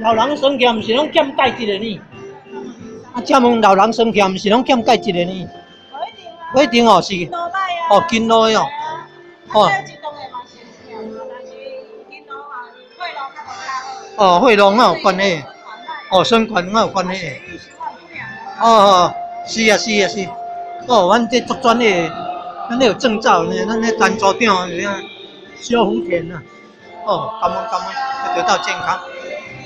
老人生欠毋是拢欠钙质的呢？啊，请问老人生欠毋是拢欠钙质的呢？不一定哦，是。哦，金络的哦，哦。哦，血浓啊有关系，哦，血管啊有关系，哦哦，是啊是啊是，哦，阮这哦专业，咱哦有证照呢，咱那单组长，你看，小福田啊，哦，感恩感恩，哦得到健康。